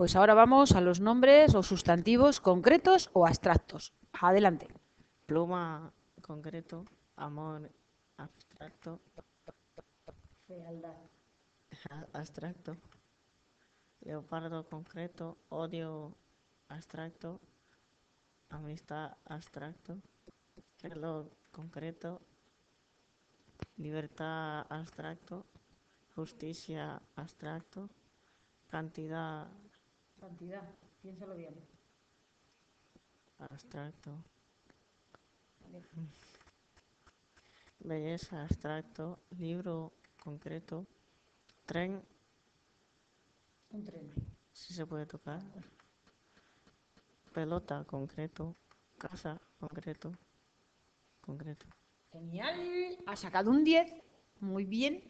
Pues ahora vamos a los nombres o sustantivos concretos o abstractos. Adelante. Pluma, concreto. Amor, abstracto. Fealdad. Abstracto. Leopardo, concreto. Odio, abstracto. Amistad, abstracto. Reloj, concreto. Libertad, abstracto. Justicia, abstracto. Cantidad, Cantidad. Piénsalo bien. abstracto. Vale. Belleza, abstracto. Libro, concreto. Tren, Un tren. si se puede tocar. Pelota, concreto. Casa, concreto. Concreto. Genial. Ha sacado un 10. Muy bien.